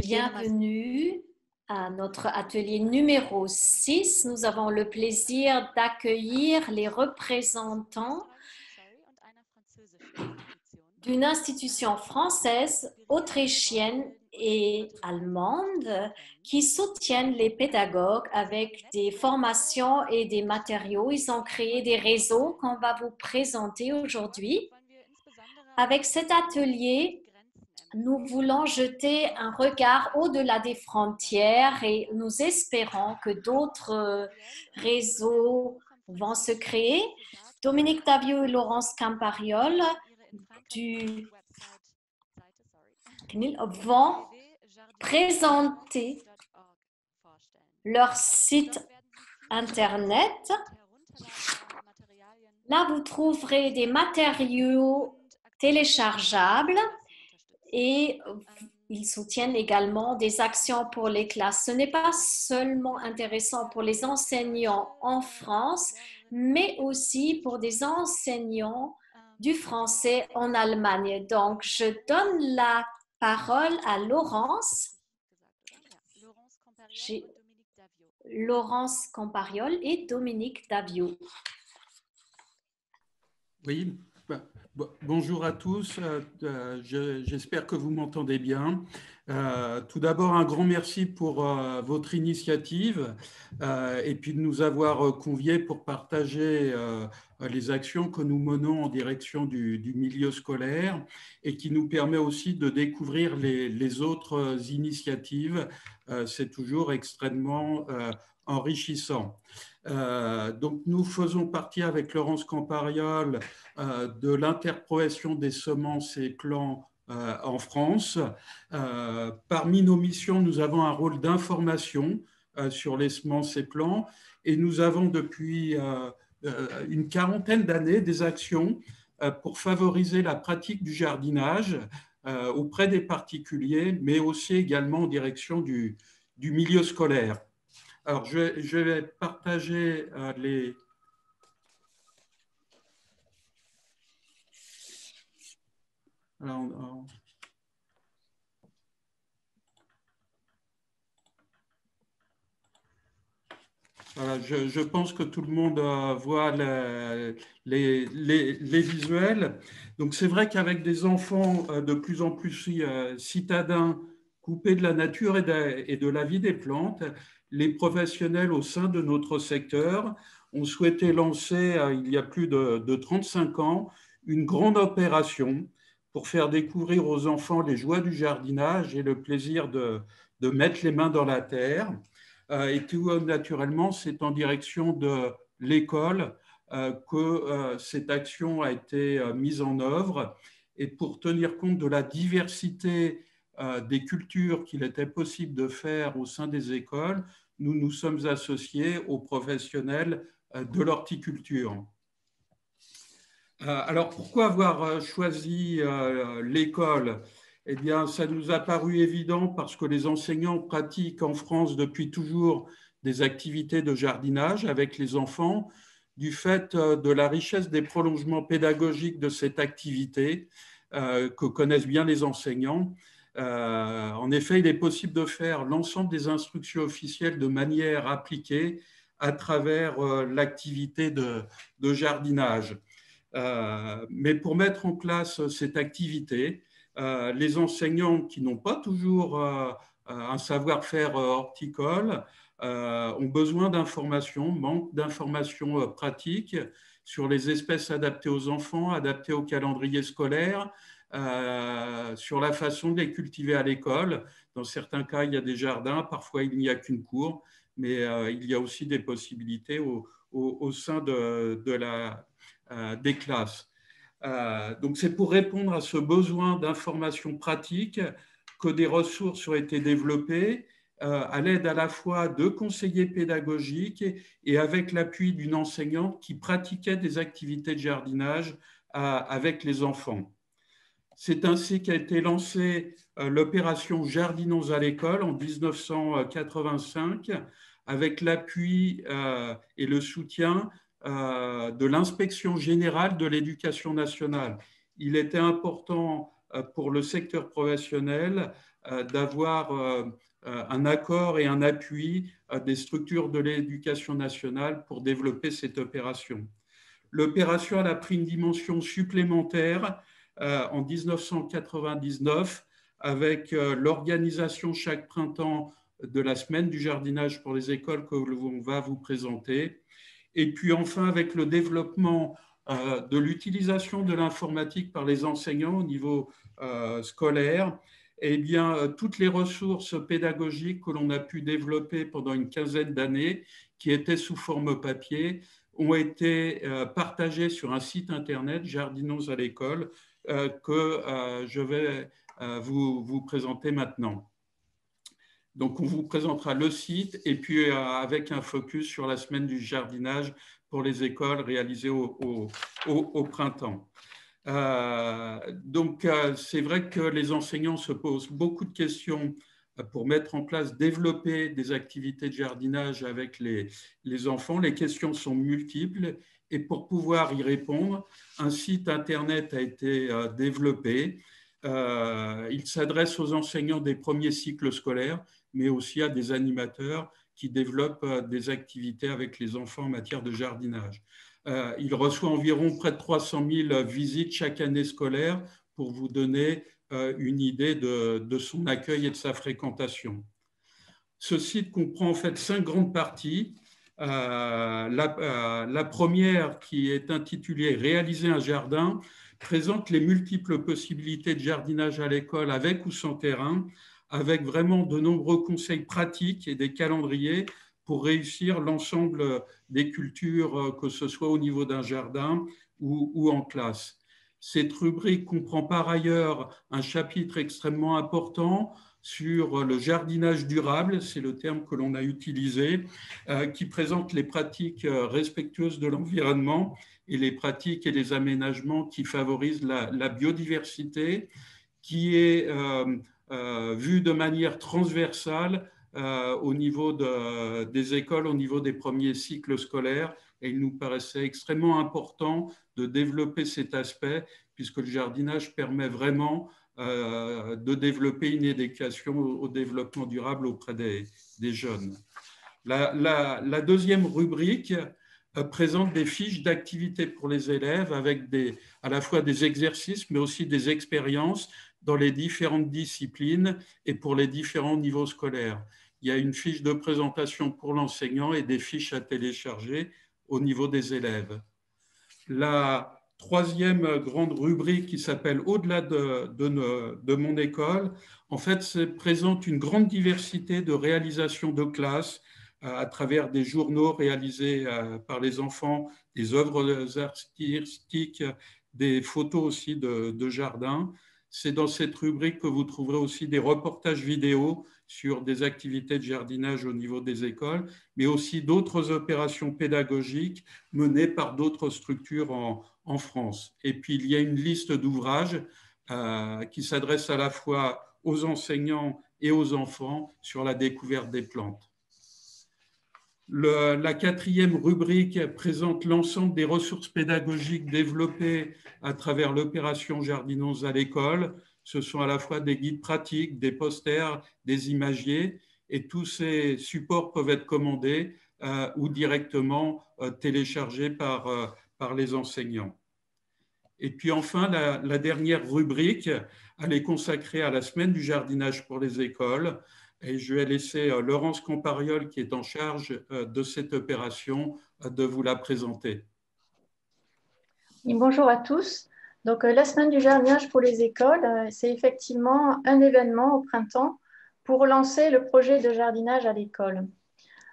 Bienvenue à notre atelier numéro 6. Nous avons le plaisir d'accueillir les représentants d'une institution française, autrichienne et allemande qui soutiennent les pédagogues avec des formations et des matériaux. Ils ont créé des réseaux qu'on va vous présenter aujourd'hui. Avec cet atelier, nous voulons jeter un regard au-delà des frontières et nous espérons que d'autres réseaux vont se créer. Dominique Davio et Laurence Campariol du vont présenter leur site internet. Là, vous trouverez des matériaux téléchargeables et ils soutiennent également des actions pour les classes. Ce n'est pas seulement intéressant pour les enseignants en France, mais aussi pour des enseignants du français en Allemagne. Donc, je donne la parole à Laurence. Laurence Compariol et Dominique Davio. Oui, Bonjour à tous, euh, euh, j'espère que vous m'entendez bien. Euh, tout d'abord, un grand merci pour votre initiative et puis de nous avoir conviés pour partager les actions que nous menons en direction du, milieu scolaire et qui nous permet aussi de découvrir les autres initiatives. C'est toujours extrêmement enrichissant. Euh, donc, nous faisons partie avec Laurence Campariol euh, de l'interprofession des semences et plants euh, en France. parmi nos missions, nous avons un rôle d'information sur les semences et plants et nous avons depuis une quarantaine d'années des actions pour favoriser la pratique du jardinage auprès des particuliers, mais aussi également en direction du milieu scolaire. Alors, je vais, partager euh, les, je, pense que tout le monde euh, voit les, visuels. Donc c'est vrai qu'avec des enfants euh, de plus en plus citadins, coupés de la nature et de la vie des plantes, les professionnels au sein de notre secteur ont souhaité lancer, euh, il y a plus de, 35 ans, une grande opération pour faire découvrir aux enfants les joies du jardinage et le plaisir de, mettre les mains dans la terre. Euh, et tout naturellement, c'est en direction de l'école euh, que cette action a été mise en œuvre. Et pour tenir compte de la diversité des cultures qu'il était possible de faire au sein des écoles, nous nous sommes associés aux professionnels euh, de l'horticulture. Euh, alors pourquoi avoir euh, choisi l'école? Eh bien, ça nous a paru évident parce que les enseignants pratiquent en France depuis toujours des activités de jardinage avec les enfants, du fait de la richesse des prolongements pédagogiques de cette activité que connaissent bien les enseignants. Euh, en effet, il est possible de faire l'ensemble des instructions officielles de manière appliquée à travers euh, l'activité de, jardinage. Euh, mais pour mettre en place cette activité, les enseignants qui n'ont pas toujours un savoir-faire horticole ont besoin d'informations, manquent d'informations pratiques sur les espèces adaptées aux enfants, adaptées au calendrier scolaire, euh, sur la façon de les cultiver à l'école. Dans certains cas, il y a des jardins, parfois il n'y a qu'une cour, mais euh, il y a aussi des possibilités au, sein euh, des classes. donc c'est pour répondre à ce besoin d'information pratique que des ressources ont été développées à l'aide à la fois de conseillers pédagogiques et avec l'appui d'une enseignante qui pratiquait des activités de jardinage avec les enfants. C'est ainsi qu'a été lancée euh, l'opération Jardinons à l'école en 1985 avec l'appui euh, et le soutien euh, de l'inspection générale de l'éducation nationale. Il était important pour le secteur professionnel d'avoir un accord et un appui des structures de l'éducation nationale pour développer cette opération. L'opération a pris une dimension supplémentaire en 1999 avec l'organisation chaque printemps de la semaine du jardinage pour les écoles que l'on va vous présenter. Et puis enfin avec le développement euh, de l'utilisation de l'informatique par les enseignants au niveau euh, scolaire, eh bien, euh, toutes les ressources pédagogiques que l'on a pu développer pendant une quinzaine d'années, qui étaient sous forme papier, ont été partagées sur un site internet, Jardinons à l'école, que je vais vous, vous présenter maintenant. Donc, on vous présentera le site et puis avec un focus sur la semaine du jardinage pour les écoles réalisées au, printemps. Euh, donc, euh, c'est vrai que les enseignants se posent beaucoup de questions euh, pour mettre en place, développer des activités de jardinage avec les, les enfants. Les questions sont multiples et pour pouvoir y répondre, un site Internet a été développé. il s'adresse aux enseignants des premiers cycles scolaires, mais aussi à des animateurs qui développent euh, des activités avec les enfants en matière de jardinage. Euh, il reçoit environ près de 300 000 visites chaque année scolaire pour vous donner euh, une idée de, son accueil et de sa fréquentation. Ce site comprend en fait cinq grandes parties. La, la, première, qui est intitulée Réaliser un jardin, présente les multiples possibilités de jardinage à l'école avec ou sans terrain, avec vraiment de nombreux conseils pratiques et des calendriers pour réussir l'ensemble des cultures, euh, que ce soit au niveau d'un jardin ou, en classe. Cette rubrique comprend par ailleurs un chapitre extrêmement important sur le jardinage durable, c'est le terme que l'on a utilisé, euh, qui présente les pratiques euh, respectueuses de l'environnement et les pratiques et les aménagements qui favorisent la, biodiversité, qui est euh, vu de manière transversale euh, au niveau des écoles, au niveau des premiers cycles scolaires. Et il nous paraissait extrêmement important de développer cet aspect, puisque le jardinage permet vraiment euh, de développer une éducation au, développement durable auprès des, jeunes. La, deuxième rubrique présente des fiches d'activité pour les élèves avec à la fois des exercices, mais aussi des expériences dans les différentes disciplines et pour les différents niveaux scolaires. Il y a une fiche de présentation pour l'enseignant et des fiches à télécharger au niveau des élèves. La troisième grande rubrique qui s'appelle Au-delà de, mon école, en fait, présente une grande diversité de réalisations de classe euh, à travers des journaux réalisés euh, par les enfants, des œuvres artistiques, des photos aussi de, de jardin. C'est dans cette rubrique que vous trouverez aussi des reportages vidéo sur des activités de jardinage au niveau des écoles, mais aussi d'autres opérations pédagogiques menées par d'autres structures en, France. Et puis, il y a une liste d'ouvrages euh, qui s'adresse à la fois aux enseignants et aux enfants sur la découverte des plantes la quatrième rubrique présente l'ensemble des ressources pédagogiques développées à travers l'opération Jardinons à l'école. Ce sont à la fois des guides pratiques, des posters, des imagiers, et tous ces supports peuvent être commandés euh, ou directement euh, téléchargés par, par les enseignants. Et puis enfin, la, dernière rubrique, elle est consacrée à la semaine du jardinage pour les écoles. Et je vais laisser euh, Laurence Compariol, qui est en charge euh, de cette opération, euh, de vous la présenter. bonjour à tous. Donc, la semaine du jardinage pour les écoles, c'est effectivement un événement au printemps pour lancer le projet de jardinage à l'école.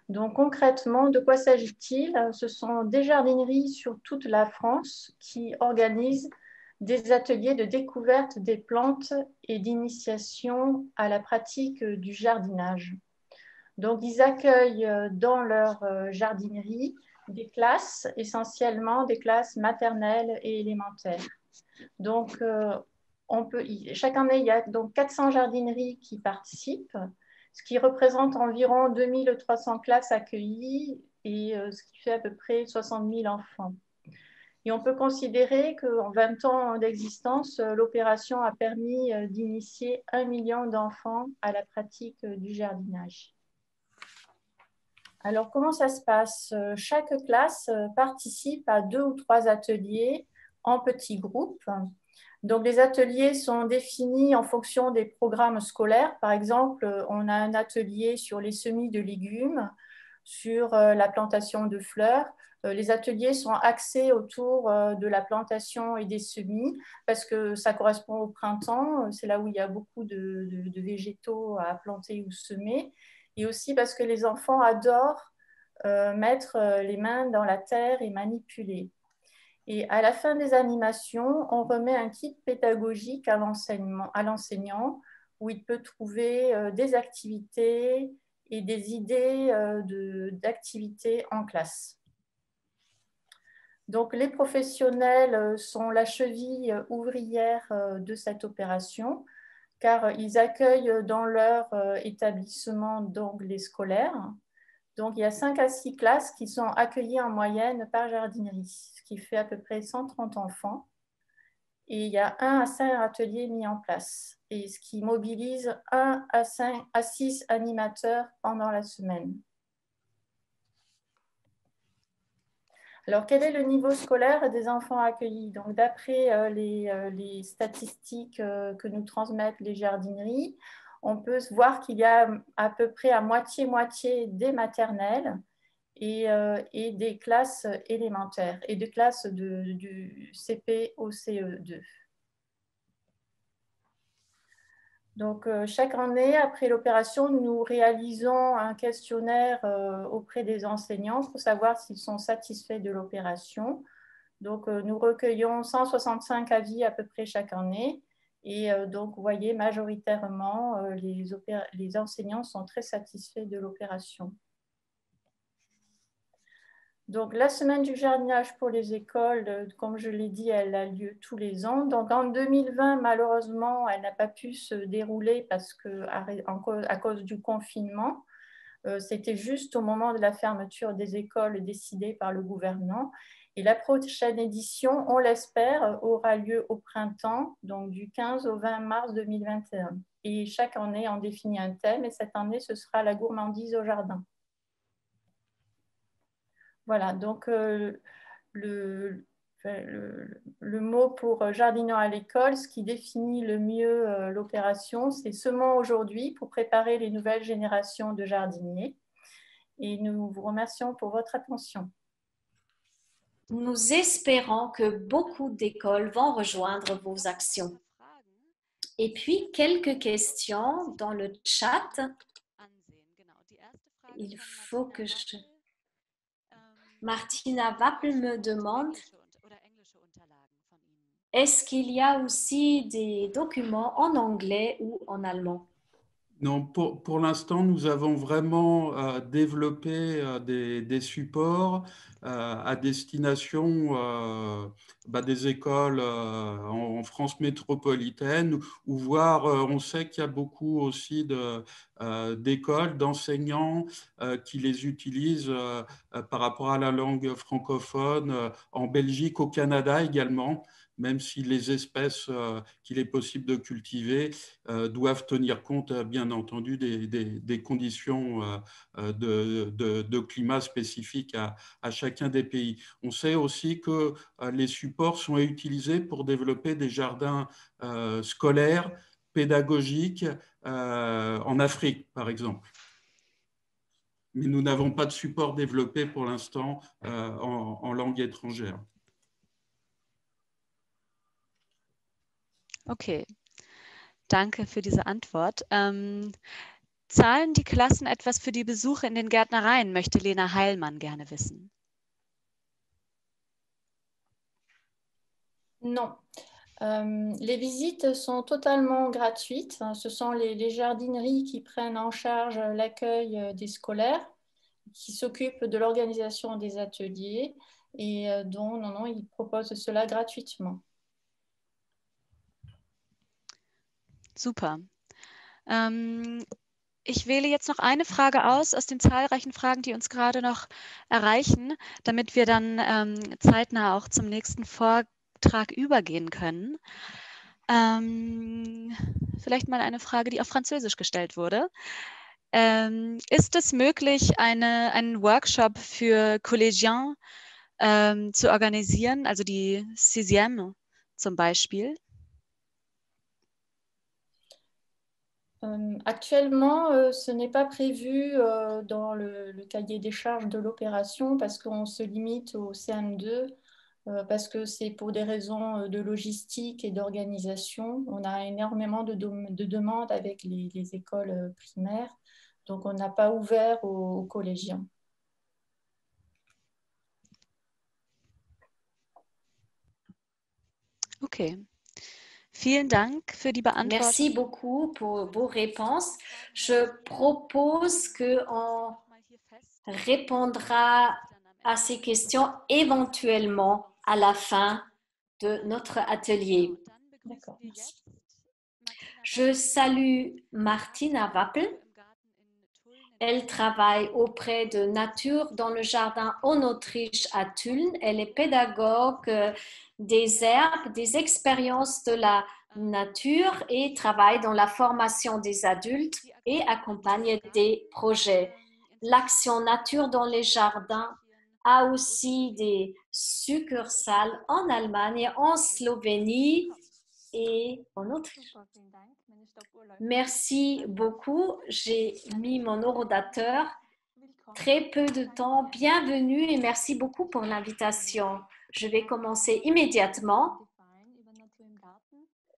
Donc, concrètement, de quoi s'agit-il? Ce sont des jardineries sur toute la France qui organisent des ateliers de découverte des plantes et d'initiation à la pratique du jardinage. Donc, ils accueillent euh, dans leur euh, jardinerie des classes, essentiellement des classes maternelles et élémentaires. Donc, euh, on peut, chaque année, il y a donc 400 jardineries qui participent, ce qui représente environ 2300 classes accueillies et ce qui fait à peu près 60 000 enfants. Et on peut considérer qu'en 20 ans d'existence, l'opération a permis d'initier un million d'enfants à la pratique du jardinage. Alors, comment ça se passe? Chaque classe participe à deux ou trois ateliers en petits groupes. Donc, les ateliers sont définis en fonction des programmes scolaires. Par exemple, on a un atelier sur les semis de légumes, sur euh, la plantation de fleurs. Euh, les ateliers sont axés autour euh, de la plantation et des semis parce que ça correspond au printemps. C'est là où il y a beaucoup de, de végétaux à planter ou semer. Et aussi parce que les enfants adorent mettre les mains dans la terre et manipuler. Et à la fin des animations, on remet un kit pédagogique à l'enseignant où il peut trouver euh, des activités et des idées euh, d'activités en classe. Donc, les professionnels euh, sont la cheville ouvrière de cette opération car ils accueillent dans leur établissement d'anglais scolaire donc, il y a 5 à 6 classes qui sont accueillies en moyenne par jardinerie, qui fait à peu près 130 enfants. Et il y a 1 à 5 ateliers mis en place, et ce qui mobilise 1 à, 5, à 6 animateurs pendant la semaine. Alors, quel est le niveau scolaire des enfants accueillis? Donc, d'après euh, les, euh, les, statistiques euh, que nous transmettent les jardineries, on peut voir qu'il y a à peu près à moitié-moitié des maternelles et, euh, des classes élémentaires et des classes du CP au CE2. Donc, euh, chaque année, après l'opération, nous réalisons un questionnaire euh, auprès des enseignants pour savoir s'ils sont satisfaits de l'opération. Donc, nous recueillons 165 avis à peu près chaque année et donc, vous voyez, majoritairement, les enseignants sont très satisfaits de l'opération. Donc, la semaine du jardinage pour les écoles, euh, comme je l'ai dit, elle a lieu tous les ans. Donc, en 2020, malheureusement, elle n'a pas pu se dérouler parce que, à cause du confinement. C'était juste au moment de la fermeture des écoles décidée par le gouvernement. Et la prochaine édition, on l'espère, aura lieu au printemps, donc du 15 au 20 mars 2021. Et chaque année, on définit un thème, et cette année, ce sera la gourmandise au jardin. Voilà, donc euh, le, le, mot pour jardinant à l'école, ce qui définit le mieux euh, l'opération, c'est semons aujourd'hui pour préparer les nouvelles générations de jardiniers. Et nous vous remercions pour votre attention. Nous espérons que beaucoup d'écoles vont rejoindre vos actions. Et puis, quelques questions dans le chat. Il faut que je... Martina Wappel me demande, est-ce qu'il y a aussi des documents en anglais ou en allemand? Non, pour, pour l'instant, nous avons vraiment euh, développé euh, des, supports euh, à destination bah, des écoles en, France métropolitaine, ou voire on sait qu'il y a beaucoup aussi d'écoles, d'enseignants qui les utilisent par rapport à la langue francophone en Belgique, au Canada également même si les espèces euh, qu'il est possible de cultiver euh, doivent tenir compte, euh, bien entendu, des, conditions de, climat spécifiques à, chacun des pays. On sait aussi que les supports sont utilisés pour développer des jardins scolaires, pédagogiques en Afrique, par exemple mais nous n'avons pas de support développé pour l'instant en, langue étrangère. Okay, danke für diese Antwort. Ähm, zahlen die Klassen etwas für die Besuche in den Gärtnereien, möchte Lena Heilmann gerne wissen. Non. Euh, les visites sont totalement gratuites. Ce sont les, jardineries qui prennent en charge l'accueil euh, des scolaires, qui s'occupent de l'organisation des ateliers et euh, dont non, non, ils proposent cela gratuitement. Super. Ähm, ich wähle jetzt noch eine Frage aus aus den zahlreichen Fragen, die uns gerade noch erreichen, damit wir dann ähm, zeitnah auch zum nächsten Vortrag übergehen können. Ähm, vielleicht mal eine Frage, die auf Französisch gestellt wurde. Ähm, ist es möglich, eine, einen Workshop für Collégiens ähm, zu organisieren, also die Sixième zum Beispiel? Actuellement, euh, ce n'est pas prévu euh, dans le, cahier des charges de l'opération parce qu'on se limite au CM2, parce que c'est pour des raisons de logistique et d'organisation. On a énormément de, de demandes avec les, les, écoles primaires, donc on n'a pas ouvert aux, aux collégiens. Ok. Vielen Dank für die Beantwortung. Merci beaucoup pour vos réponses. Je propose qu'on répondra à ces questions éventuellement à la fin de notre atelier. D'accord. Je salue Martina Wappel. Elle travaille auprès de Nature dans le jardin en Autriche à Tulln. Elle est pédagogue des herbes, des expériences de la nature et travaille dans la formation des adultes et accompagne des projets. L'action nature dans les jardins a aussi des succursales en Allemagne, en Slovénie et en Autriche. Merci beaucoup. J'ai mis mon horodateur. Très peu de temps. Bienvenue et merci beaucoup pour l'invitation. Je vais commencer immédiatement.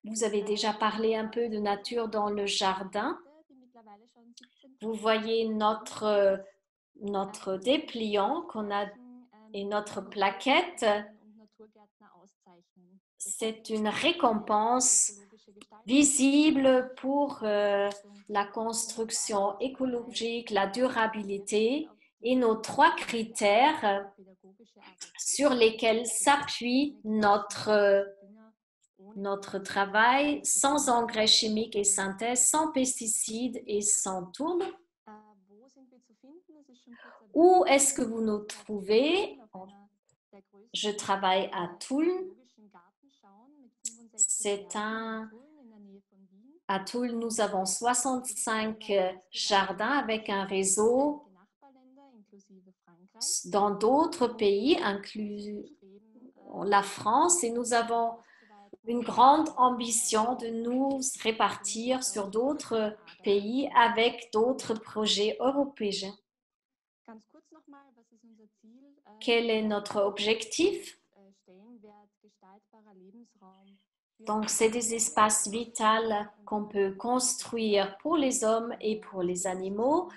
Vous avez déjà parlé un peu de nature dans le jardin. Vous voyez notre, notre dépliant qu'on a et notre plaquette. C'est une récompense visible pour euh, la construction écologique, la durabilité et nos trois critères sur lesquels s'appuie notre, notre travail sans engrais chimiques et synthèse, sans pesticides et sans tourbe. Où est-ce que vous nous trouvez? Je travaille à Toul. C'est un à Toul, nous avons 65 jardins avec un réseau dans d'autres pays, inclus la France, et nous avons une grande ambition de nous répartir sur d'autres pays avec d'autres projets européens. Quel est notre objectif? Donc, c'est des espaces vitaux qu'on peut construire pour les hommes et pour les animaux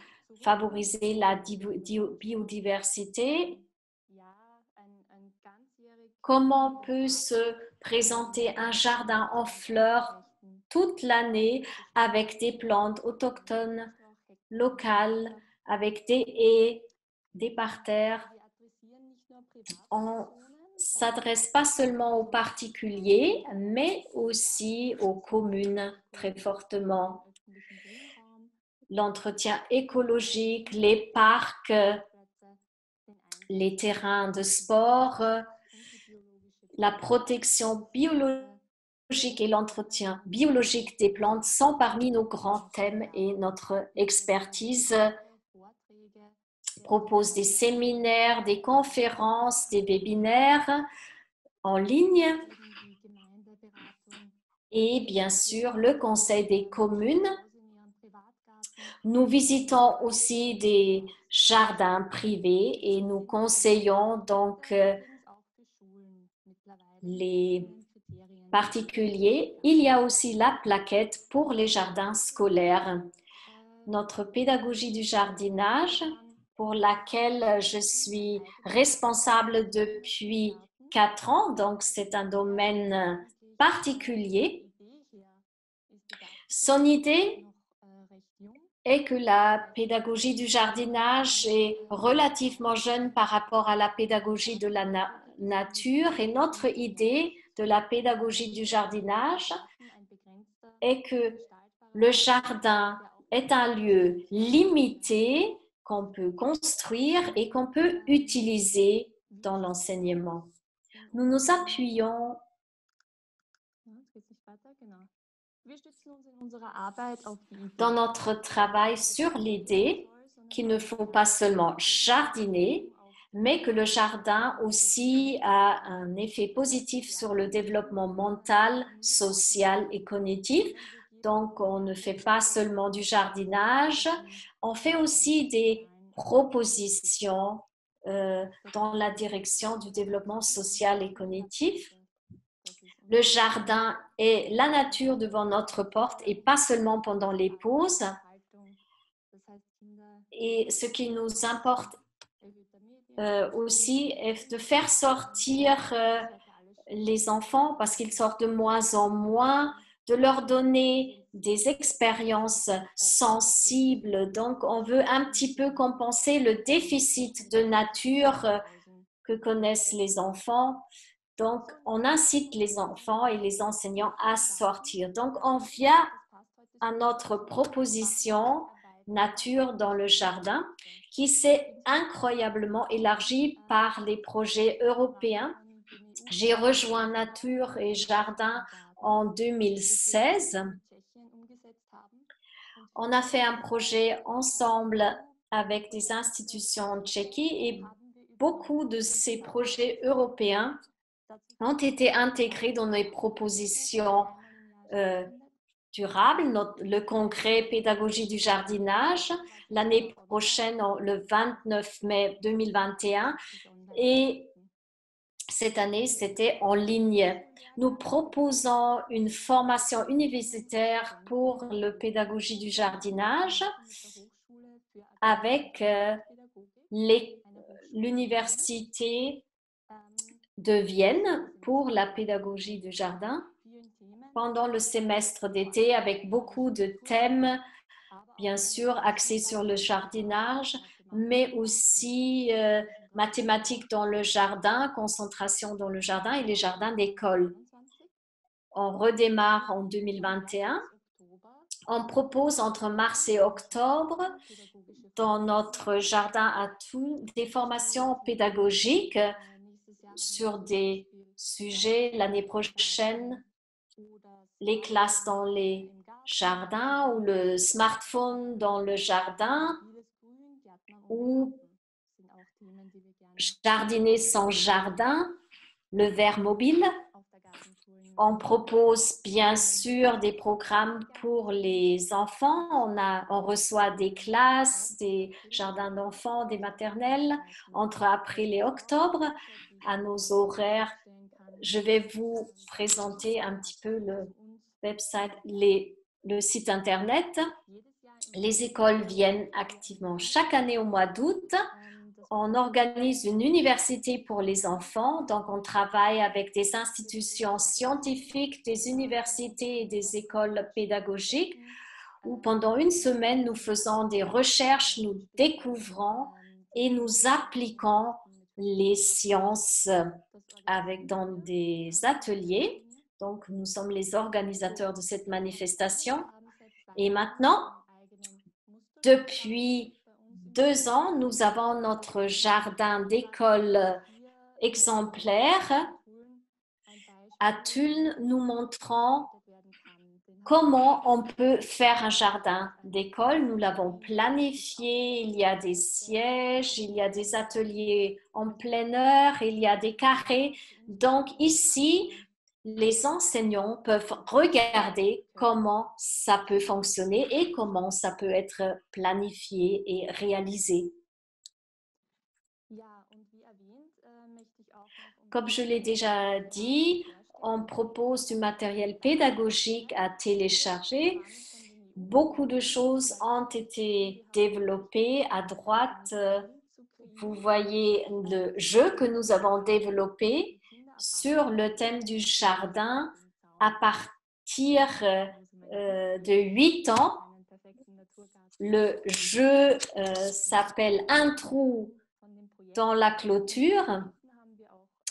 favoriser la biodiversité. Comment peut se présenter un jardin en fleurs toute l'année avec des plantes autochtones, locales, avec des haies, des parterres. S'adresse pas seulement aux particuliers, mais aussi aux communes très fortement. L'entretien écologique, les parcs, les terrains de sport, la protection biologique et l'entretien biologique des plantes sont parmi nos grands thèmes et notre expertise propose des séminaires, des conférences, des webinaires en ligne et bien sûr le Conseil des communes nous visitons aussi des jardins privés et nous conseillons donc euh, les particuliers. Il y a aussi la plaquette pour les jardins scolaires. Notre pédagogie du jardinage, pour laquelle je suis responsable depuis quatre ans, donc c'est un domaine particulier. Son idée est que la pédagogie du jardinage est relativement jeune par rapport à la pédagogie de la nature et notre idée de la pédagogie du jardinage est que le jardin est un lieu limité qu'on peut construire et qu'on peut utiliser dans l'enseignement. Nous nous appuyons dans notre travail sur l'idée qu'il ne faut pas seulement jardiner, mais que le jardin aussi a un effet positif sur le développement mental, social et cognitif. Donc, on ne fait pas seulement du jardinage, on fait aussi des propositions euh, dans la direction du développement social et cognitif. Le jardin est la nature devant notre porte et pas seulement pendant les pauses. Et ce qui nous importe euh, aussi est de faire sortir euh, les enfants parce qu'ils sortent de moins en moins, de leur donner des expériences sensibles. Donc, on veut un petit peu compenser le déficit de nature que connaissent les enfants. Donc, on incite les enfants et les enseignants à sortir. Donc, on vient à notre proposition nature dans le jardin qui s'est incroyablement élargie par les projets européens. J'ai rejoint Nature et Jardin en 2016. On a fait un projet ensemble avec des institutions en Tchéquie et beaucoup de ces projets européens ont été intégrés dans les propositions euh, durable, le congrès pédagogie du jardinage l'année prochaine, le 29 mai 2021. Et cette année, c'était en ligne. Nous proposons une formation universitaire pour le pédagogie du jardinage avec euh, l'université de Vienne pour la pédagogie du jardin pendant le semestre d'été avec beaucoup de thèmes, bien sûr, axés sur le jardinage, mais aussi euh, mathématiques dans le jardin, concentration dans le jardin et les jardins d'école. On redémarre en 2021. On propose entre mars et octobre dans notre jardin à tout des formations pédagogiques sur des sujets l'année prochaine les classes dans les jardins ou le smartphone dans le jardin ou jardiner sans jardin, le verre mobile. On propose bien sûr des programmes pour les enfants. On, reçoit des classes, des jardins d'enfants, des maternelles entre avril et octobre à nos horaires. Je vais vous présenter un petit peu le site Internet. Les écoles viennent activement chaque année au mois d'août. On organise une université pour les enfants, donc on travaille avec des institutions scientifiques, des universités et des écoles pédagogiques, où pendant une semaine, nous faisons des recherches, nous découvrons et nous appliquons les sciences avec, dans des ateliers. Donc, nous sommes les organisateurs de cette manifestation. Et maintenant, depuis deux ans, nous avons notre jardin d'école exemplaire. À Tulle, nous montrons comment on peut faire un jardin d'école. Nous l'avons planifié. Il y a des sièges, il y a des ateliers en plein air, il y a des carrés. Donc ici, les enseignants peuvent regarder comment ça peut fonctionner et comment ça peut être planifié et réalisé. Comme je l'ai déjà dit, on propose du matériel pédagogique à télécharger. Beaucoup de choses ont été développées. À droite, vous voyez le jeu que nous avons développé sur le thème du jardin à partir euh, de 8 ans. Le jeu euh, s'appelle Un trou dans la clôture.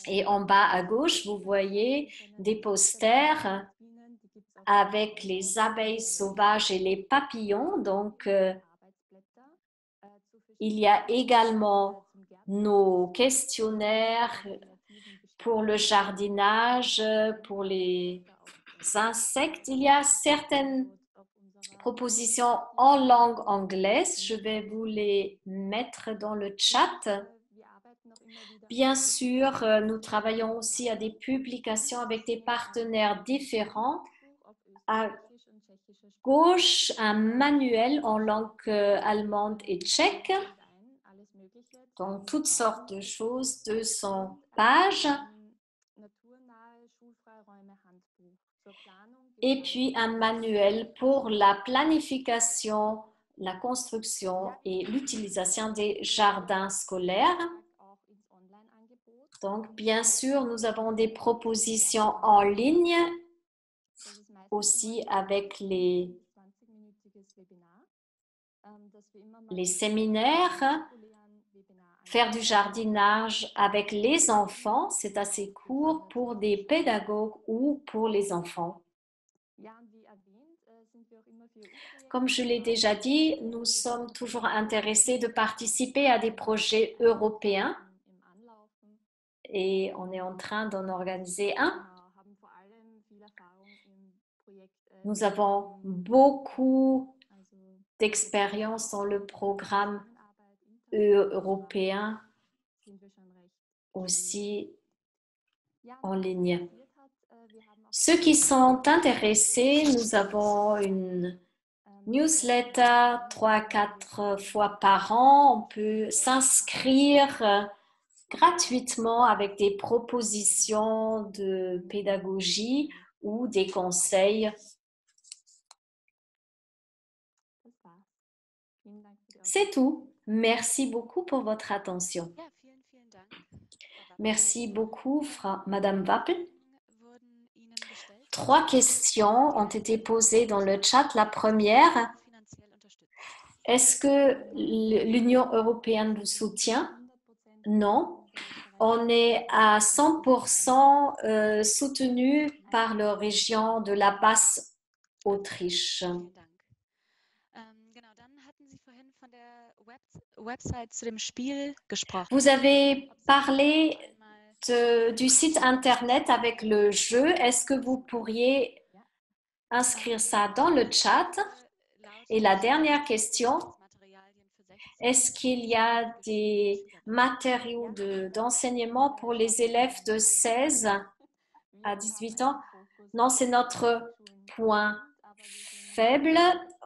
Et en bas à gauche, vous voyez des posters avec les abeilles sauvages et les papillons. Donc, euh, il y a également nos questionnaires pour le jardinage, pour les insectes. Il y a certaines propositions en langue anglaise. Je vais vous les mettre dans le chat. Bien sûr, euh, nous travaillons aussi à des publications avec des partenaires différents. À gauche, un manuel en langue euh, allemande et tchèque, donc toutes sortes de choses, 200 pages. Et puis un manuel pour la planification, la construction et l'utilisation des jardins scolaires. Donc, bien sûr, nous avons des propositions en ligne aussi avec les, les séminaires. Faire du jardinage avec les enfants, c'est assez court pour des pédagogues ou pour les enfants. Comme je l'ai déjà dit, nous sommes toujours intéressés de participer à des projets européens et on est en train d'en organiser un. Nous avons beaucoup d'expérience dans le programme européen aussi en ligne. Ceux qui sont intéressés, nous avons une newsletter trois, quatre fois par an. On peut s'inscrire gratuitement avec des propositions de pédagogie ou des conseils. C'est tout. Merci beaucoup pour votre attention. Merci beaucoup, Madame Wappel. Trois questions ont été posées dans le chat. La première, est-ce que l'Union européenne vous soutient? Non on est à 100% euh, soutenu par la région de la Basse Autriche. Vous avez parlé du site internet avec le jeu. Est-ce que vous pourriez inscrire ça dans le chat? Et la dernière question, est-ce qu'il y a des matériaux d'enseignement pour les élèves de 16 à 18 ans? Non, c'est notre point faible.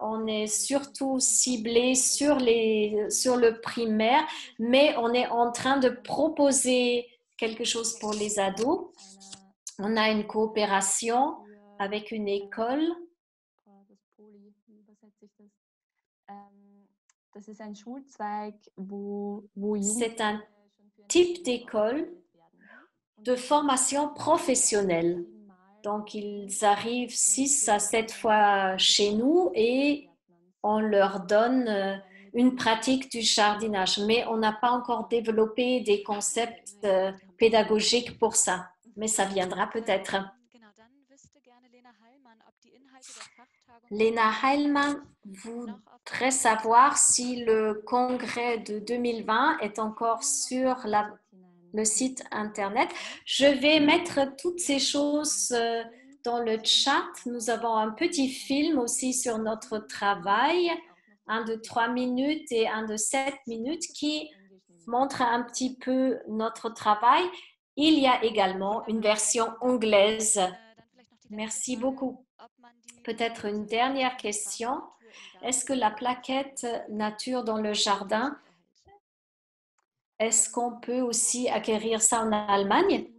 On est surtout ciblé sur, les, sur le primaire, mais on est en train de proposer quelque chose pour les ados. On a une coopération avec une école C'est un type d'école de formation professionnelle. Donc, ils arrivent six à sept fois chez nous et on leur donne euh, une pratique du jardinage. Mais on n'a pas encore développé des concepts euh, pédagogiques pour ça. Mais ça viendra peut-être. Lena Heilmann voudrait savoir si le congrès de 2020 est encore sur le site Internet. Je vais mettre toutes ces choses euh, dans le chat. Nous avons un petit film aussi sur notre travail, un de trois minutes et un de sept minutes qui montre un petit peu notre travail. Il y a également une version anglaise. Merci beaucoup. Peut-être une dernière question. Est-ce que la plaquette nature dans le jardin, est-ce qu'on peut aussi acquérir ça en Allemagne?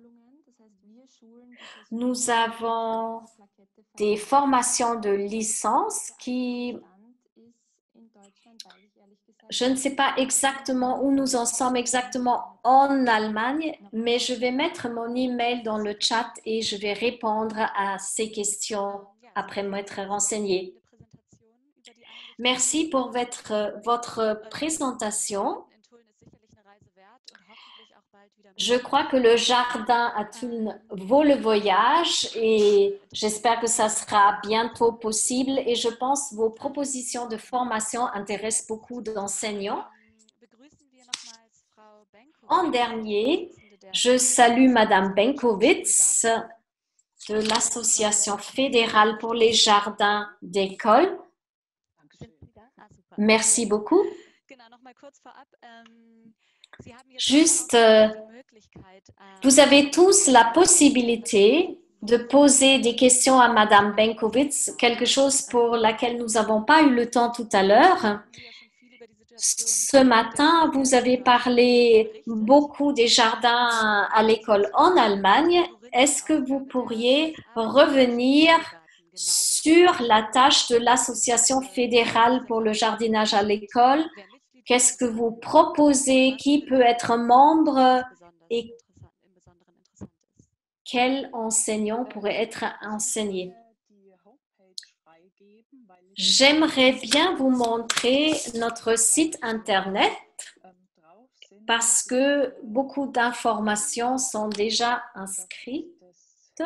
Nous avons des formations de licence qui je ne sais pas exactement où nous en sommes exactement en Allemagne, mais je vais mettre mon email dans le chat et je vais répondre à ces questions après m'être renseigné. Merci pour votre, votre présentation. Je crois que le jardin à Thun vaut le voyage et j'espère que ça sera bientôt possible. Et je pense que vos propositions de formation intéressent beaucoup d'enseignants. En dernier, je salue Madame Benkowitz de l'Association fédérale pour les jardins d'école. Merci beaucoup. Juste, euh, vous avez tous la possibilité de poser des questions à Madame Benkowitz, quelque chose pour laquelle nous n'avons pas eu le temps tout à l'heure. Ce matin, vous avez parlé beaucoup des jardins à l'école en Allemagne. Est-ce que vous pourriez revenir sur la tâche de l'Association fédérale pour le jardinage à l'école? Qu'est-ce que vous proposez Qui peut être membre Et quel enseignant pourrait être enseigné? J'aimerais bien vous montrer notre site Internet parce que beaucoup d'informations sont déjà inscrites.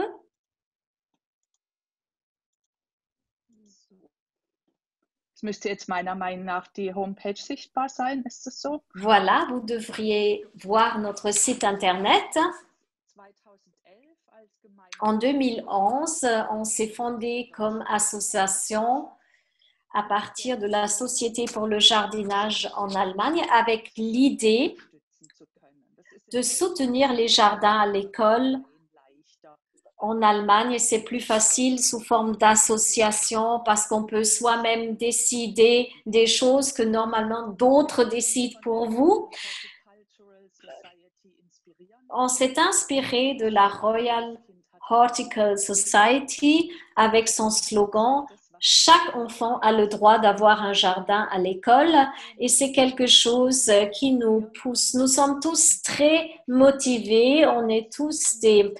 Sichtbar sein. Voilà, vous devriez voir notre site internet. En 2011, on s'est fondé comme association à partir de la Société pour le jardinage en Allemagne avec l'idée de soutenir les jardins à l'école en Allemagne, c'est plus facile sous forme d'association parce qu'on peut soi-même décider des choses que normalement d'autres décident pour vous. On s'est inspiré de la Royal Horticultural Society avec son slogan chaque enfant a le droit d'avoir un jardin à l'école et c'est quelque chose qui nous pousse. Nous sommes tous très motivés, on est tous des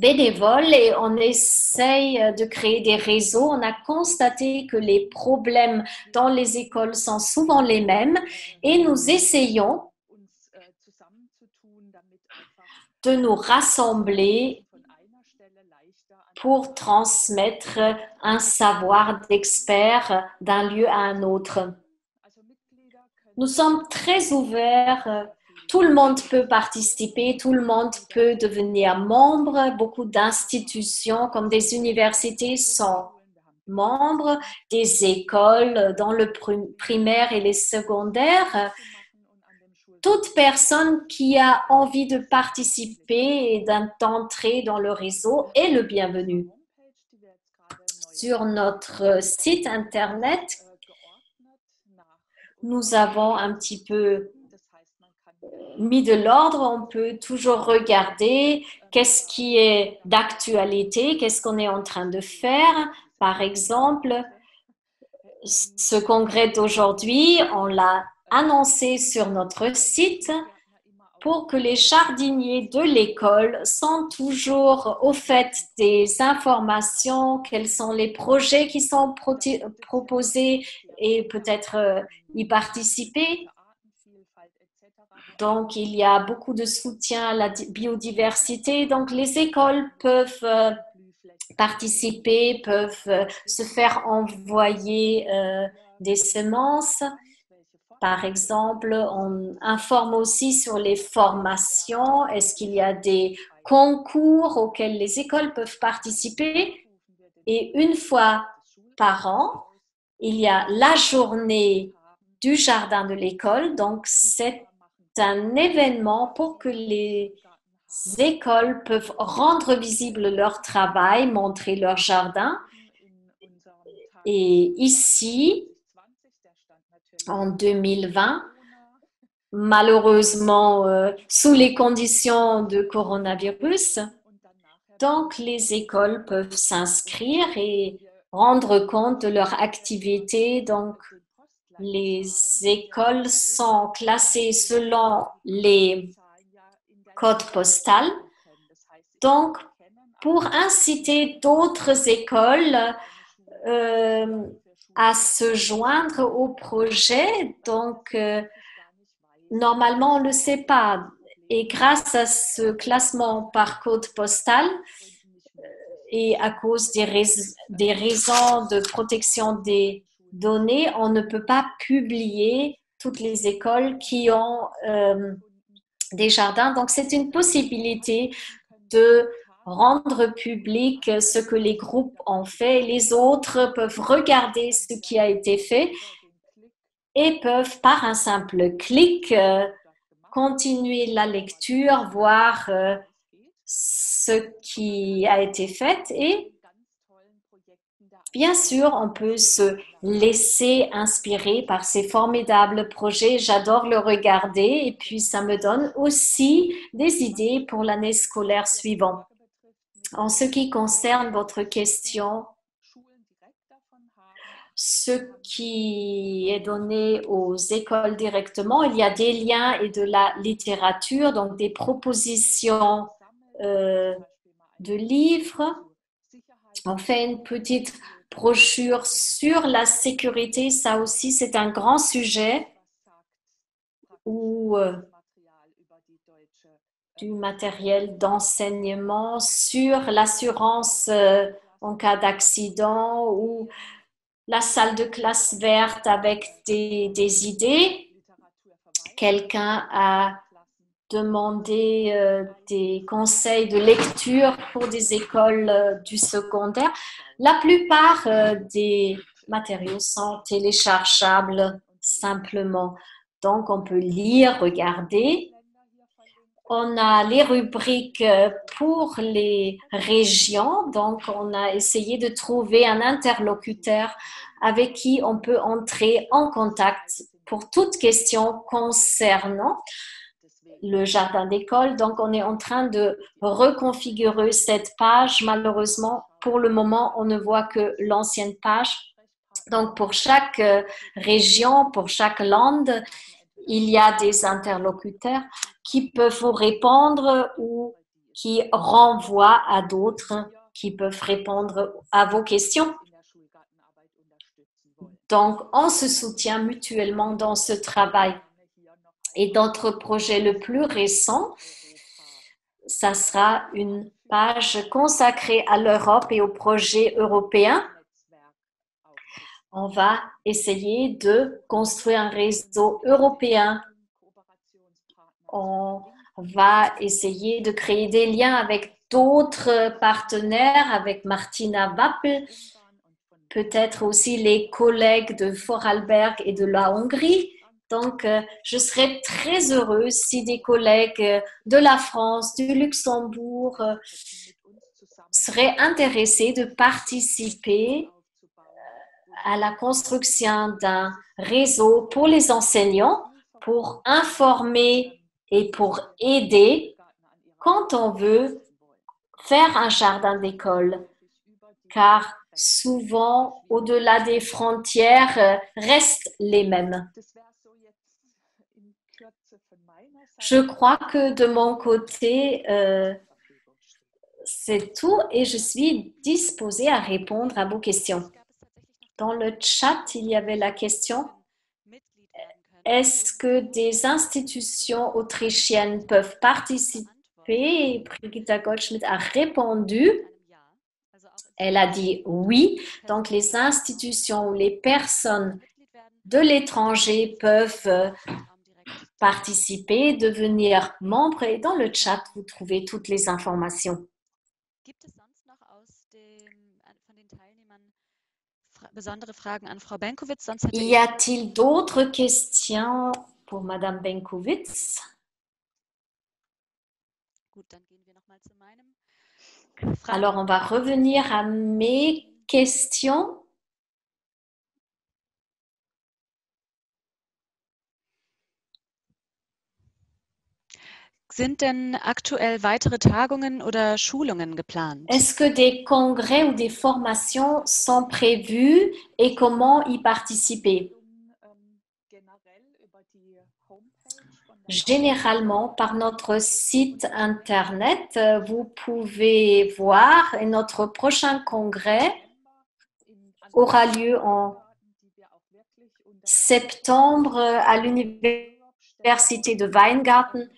bénévoles et on essaye de créer des réseaux. On a constaté que les problèmes dans les écoles sont souvent les mêmes et nous essayons de nous rassembler pour transmettre un savoir d'expert d'un lieu à un autre. Nous sommes très ouverts tout le monde peut participer, tout le monde peut devenir membre. Beaucoup d'institutions comme des universités sont membres, des écoles dans le primaire et les secondaires. Toute personne qui a envie de participer et d'entrer dans le réseau est le bienvenu. Sur notre site internet, nous avons un petit peu mis de l'ordre, on peut toujours regarder qu'est-ce qui est d'actualité, qu'est-ce qu'on est en train de faire. Par exemple, ce congrès d'aujourd'hui, on l'a annoncé sur notre site pour que les jardiniers de l'école sont toujours au fait des informations, quels sont les projets qui sont proposés et peut-être euh, y participer. Donc, il y a beaucoup de soutien à la biodiversité. Donc, les écoles peuvent euh, participer, peuvent euh, se faire envoyer euh, des semences. Par exemple, on informe aussi sur les formations. Est-ce qu'il y a des concours auxquels les écoles peuvent participer? Et une fois par an, il y a la journée du jardin de l'école. Donc, cette un événement pour que les écoles peuvent rendre visible leur travail, montrer leur jardin. Et ici, en 2020, malheureusement, euh, sous les conditions de coronavirus, donc les écoles peuvent s'inscrire et rendre compte de leur activité. Donc, les écoles sont classées selon les codes postaux. Donc, pour inciter d'autres écoles euh, à se joindre au projet, donc euh, normalement, on ne le sait pas. Et grâce à ce classement par code postal euh, et à cause des, des raisons de protection des on ne peut pas publier toutes les écoles qui ont euh, des jardins. Donc, c'est une possibilité de rendre public ce que les groupes ont fait. Les autres peuvent regarder ce qui a été fait et peuvent par un simple clic euh, continuer la lecture, voir euh, ce qui a été fait et bien sûr, on peut se laisser inspirer par ces formidables projets. J'adore le regarder et puis ça me donne aussi des idées pour l'année scolaire suivante. En ce qui concerne votre question, ce qui est donné aux écoles directement, il y a des liens et de la littérature, donc des propositions euh, de livres. On fait une petite brochure sur la sécurité, ça aussi c'est un grand sujet ou euh, du matériel d'enseignement sur l'assurance euh, en cas d'accident ou la salle de classe verte avec des, des idées. Quelqu'un a demandé euh, des conseils de lecture pour des écoles euh, du secondaire. La plupart euh, des matériaux sont téléchargeables simplement. Donc, on peut lire, regarder. On a les rubriques pour les régions. Donc, on a essayé de trouver un interlocuteur avec qui on peut entrer en contact pour toute question concernant le jardin d'école. Donc, on est en train de reconfigurer cette page. Malheureusement, pour le moment, on ne voit que l'ancienne page. Donc, pour chaque euh, région, pour chaque lande, il y a des interlocuteurs qui peuvent vous répondre ou qui renvoient à d'autres qui peuvent répondre à vos questions. Donc, on se soutient mutuellement dans ce travail. Et notre projet le plus récent, ça sera une page consacrée à l'Europe et au projet européen. On va essayer de construire un réseau européen. On va essayer de créer des liens avec d'autres partenaires, avec Martina Wappel, peut-être aussi les collègues de Vorarlberg et de la Hongrie. Donc, euh, je serais très heureuse si des collègues euh, de la France, du Luxembourg euh, seraient intéressés de participer à la construction d'un réseau pour les enseignants, pour informer et pour aider quand on veut faire un jardin d'école. Car souvent, au-delà des frontières, restent les mêmes. Je crois que de mon côté, euh, c'est tout et je suis disposée à répondre à vos questions. Dans le chat, il y avait la question, est-ce que des institutions autrichiennes peuvent participer? Brigitte Goldschmidt a répondu. Elle a dit oui. Donc, les institutions ou les personnes de l'étranger peuvent participer, devenir membre et dans le chat, vous trouvez toutes les informations. Y a-t-il d'autres questions pour Madame Benkowitz? Alors, on va revenir à mes questions. Sind denn aktuell weitere Tagungen oder Schulungen geplant? Est-ce que des congrès ou des formations sont prévus et comment y participer? Généralement, par notre site internet, vous pouvez voir et notre prochain congrès aura lieu en septembre à l'université l'université de Weingarten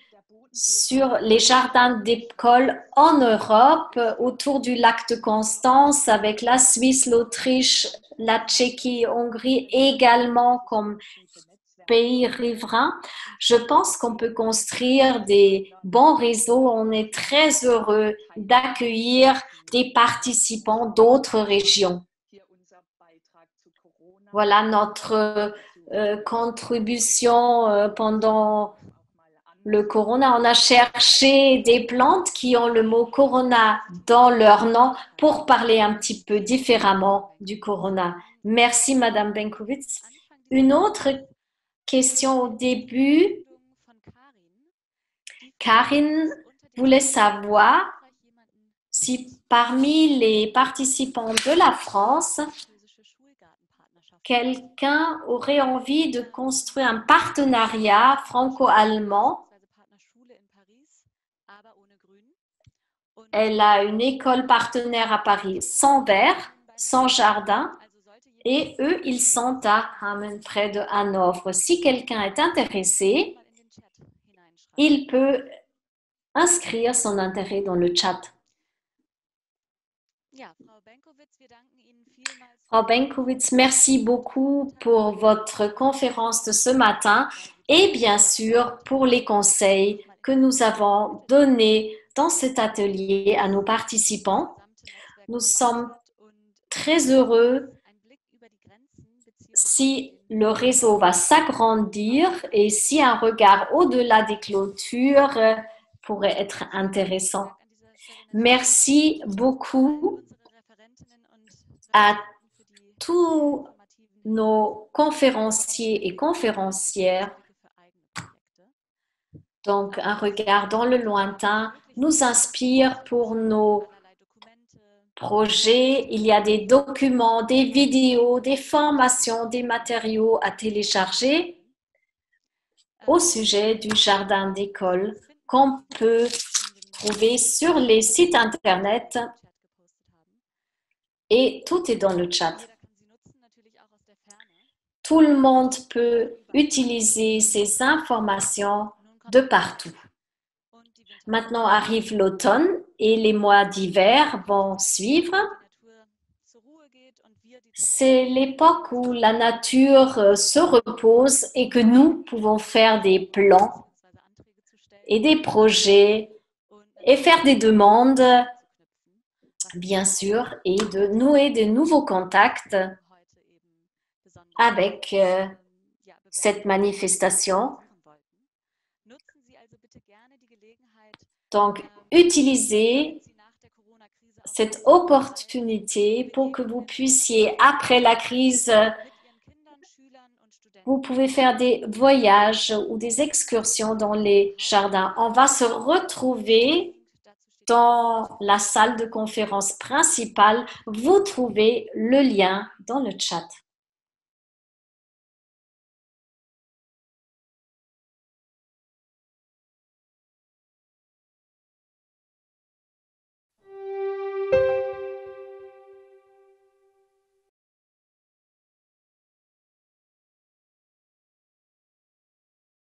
sur les jardins d'école en Europe autour du lac de Constance avec la Suisse, l'Autriche, la Tchéquie, Hongrie également comme pays riverains. Je pense qu'on peut construire des bons réseaux. On est très heureux d'accueillir des participants d'autres régions. Voilà notre euh, contribution euh, pendant le corona. On a cherché des plantes qui ont le mot corona dans leur nom pour parler un petit peu différemment du corona. Merci, Madame Benkowitz. Une autre question au début. Karine voulait savoir si parmi les participants de la France, quelqu'un aurait envie de construire un partenariat franco-allemand. Elle a une école partenaire à Paris sans verre, sans jardin, et eux, ils sont à Hameln, près de Hanovre. Si quelqu'un est intéressé, il peut inscrire son intérêt dans le chat. Frau Benkowitz, merci beaucoup pour votre conférence de ce matin et bien sûr pour les conseils que nous avons donnés dans cet atelier à nos participants. Nous sommes très heureux si le réseau va s'agrandir et si un regard au-delà des clôtures pourrait être intéressant. Merci beaucoup à tous nos conférenciers et conférencières. Donc, un regard dans le lointain nous inspire pour nos projets. Il y a des documents, des vidéos, des formations, des matériaux à télécharger au sujet du jardin d'école qu'on peut trouver sur les sites Internet et tout est dans le chat. Tout le monde peut utiliser ces informations de partout. Maintenant arrive l'automne et les mois d'hiver vont suivre. C'est l'époque où la nature se repose et que nous pouvons faire des plans et des projets et faire des demandes, bien sûr, et de nouer de nouveaux contacts avec euh, cette manifestation. Donc, utilisez cette opportunité pour que vous puissiez, après la crise, vous pouvez faire des voyages ou des excursions dans les jardins. On va se retrouver dans la salle de conférence principale. Vous trouvez le lien dans le chat.